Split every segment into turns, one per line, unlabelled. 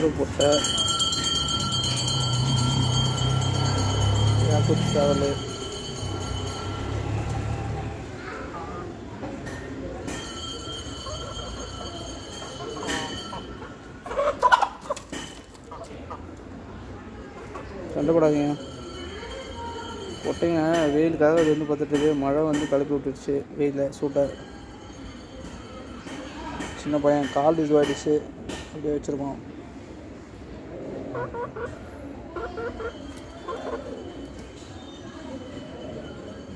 கருப்பு பொட்டை சண்டைப்படாதீங்க சேவல் வெயிலுக்காக அது வந்து பார்த்துட்டு மழை வந்து கலப்பி விட்டுருச்சு வெயிலில் சூட்டாக சின்ன பையன் கால் இதுவாகிடுச்சு அப்படியே வச்சுருக்கோம்.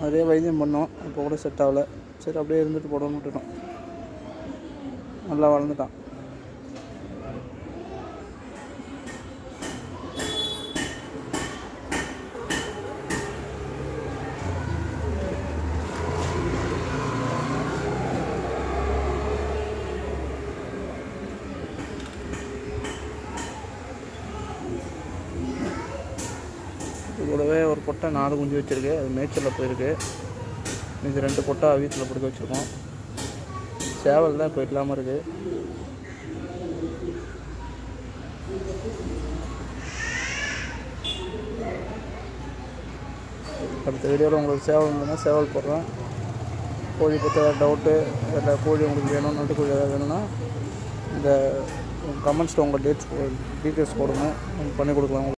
அதே வைத்தியம் பண்ணோம். இப்போ கூட செட் ஆகலை. சரி அப்படியே இருந்துட்டு போடணும்னு விட்டுட்டோம். நல்லா வளர்ந்துட்டான். இது கூடவே ஒரு பொட்டை நாலு குஞ்சு வச்சுருக்கு. அது மேய்ச்சலில் போயிருக்கு. இது ரெண்டு பொட்டை வீட்டில் பிடிக்க வச்சுருக்கோம். சேவல் தான் இப்போ இல்லாமல் இருக்குது அடுத்த வீடியோவில் உங்களுக்கு சேவல் இருந்ததுன்னா சேவல் போடுறேன். கோழி பற்றி ஏதாவது டவுட்டு இல்லை கோழி உங்களுக்கு வேணும் நாட்டு கோழி ஏதாவது வேணும்னா இந்த கமெண்ட்ஸில் உங்கள் டேட்ஸ் டீட்டெயில்ஸ் போடுங்க பண்ணி கொடுக்கலாம்